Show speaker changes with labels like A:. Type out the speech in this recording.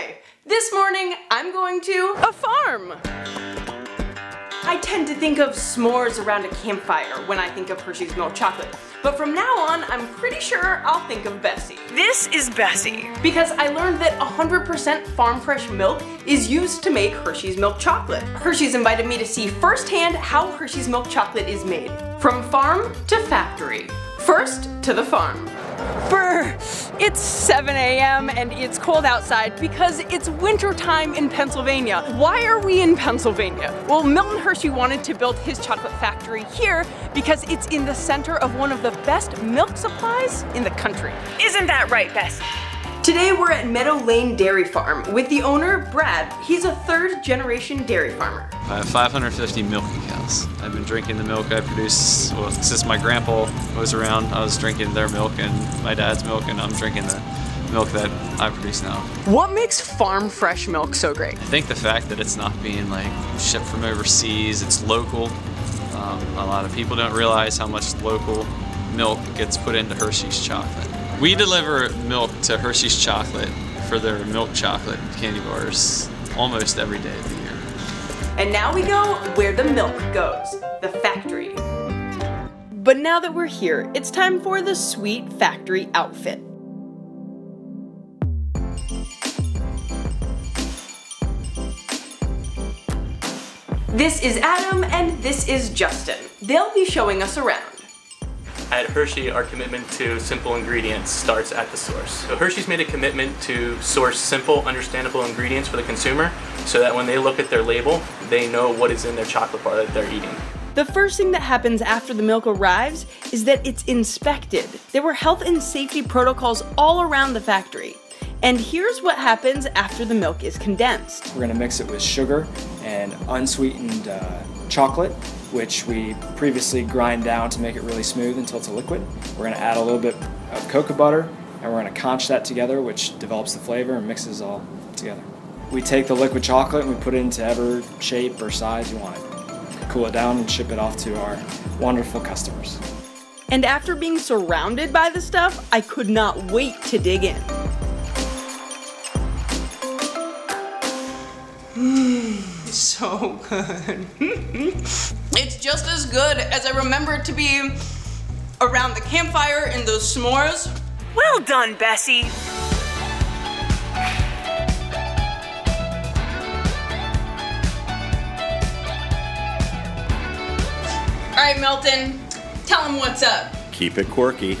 A: Hi! This morning I'm going to a farm. I tend to think of s'mores around a campfire when I think of Hershey's milk chocolate. But from now on, I'm pretty sure I'll think of Bessie.
B: This is Bessie.
A: Because I learned that 100% farm fresh milk is used to make Hershey's milk chocolate. Hershey's invited me to see firsthand how Hershey's milk chocolate is made. From farm to factory. First, to the farm.
B: Brr! It's 7 a.m. and it's cold outside because it's winter time in Pennsylvania. Why are we in Pennsylvania? Well, Milton Hershey wanted to build his chocolate factory here because it's in the center of one of the best milk supplies in the country. Isn't that right, Bessie?
A: Today we're at Meadow Lane Dairy Farm with the owner, Brad. He's a third generation dairy farmer.
C: I have 550 milking cows. I've been drinking the milk I produce, well, since my grandpa was around, I was drinking their milk and my dad's milk and I'm drinking the milk that I produce now.
B: What makes farm fresh milk so great?
C: I think the fact that it's not being like shipped from overseas, it's local. Um, a lot of people don't realize how much local milk gets put into Hershey's chocolate. We deliver milk to Hershey's Chocolate for their milk chocolate candy bars almost every day of the year.
A: And now we go where the milk goes, the factory. But now that we're here, it's time for the sweet factory outfit. This is Adam and this is Justin. They'll be showing us around.
D: At Hershey, our commitment to simple ingredients starts at the source. So Hershey's made a commitment to source simple, understandable ingredients for the consumer so that when they look at their label, they know what is in their chocolate bar that they're eating.
A: The first thing that happens after the milk arrives is that it's inspected. There were health and safety protocols all around the factory. And here's what happens after the milk is condensed.
E: We're gonna mix it with sugar and unsweetened uh, chocolate which we previously grind down to make it really smooth until it's a liquid. We're going to add a little bit of cocoa butter and we're going to conch that together, which develops the flavor and mixes all together. We take the liquid chocolate and we put it into ever shape or size you want it. Cool it down and ship it off to our wonderful customers.
A: And after being surrounded by the stuff, I could not wait to dig in. so good. it's just as good as I remember it to be around the campfire in those s'mores.
B: Well done, Bessie.
A: All right, Milton, tell him what's up.
F: Keep it quirky.